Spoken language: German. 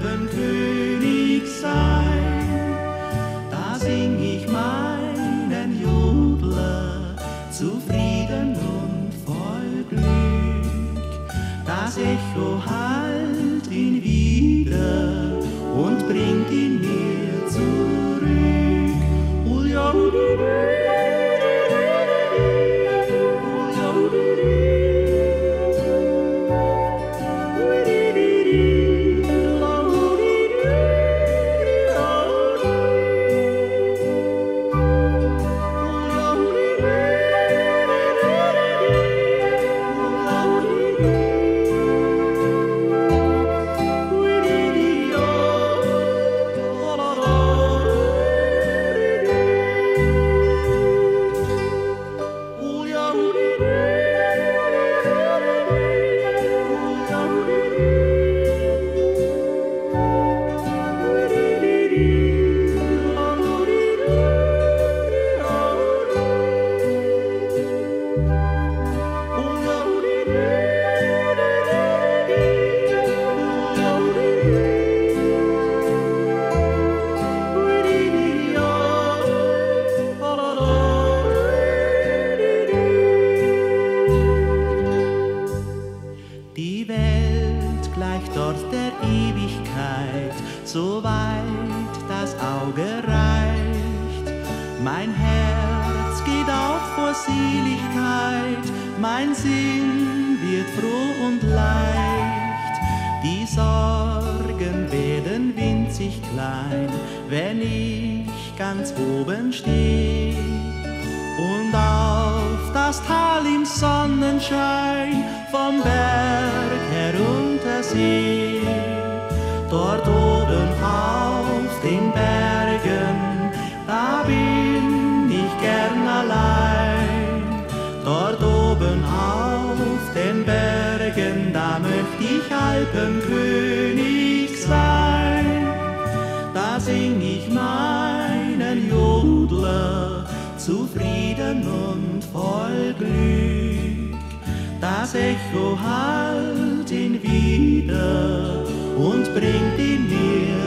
Alpenkönig sein. Da sing ich meinen Jubler zufrieden und voll Glück. Das Echo hallt ihn wieder und bringt ihn mir zurück. Der Ewigkeit, so weit das Auge reicht. Mein Herz geht auf vor Seligkeit, mein Sinn wird froh und leicht. Die Sorgen werden winzig klein, wenn ich ganz oben stehe und auf das Tal im Sonnenschein vom Berg herunter seh. Dort oben auf den Bergen, da bin ich gern allein. Dort oben auf den Bergen, da möcht ich Alpenkönig sein. Da sing ich meinen Jodler zufrieden und voll Glück. Das Echo halt ihn wieder und bringt ihn mir.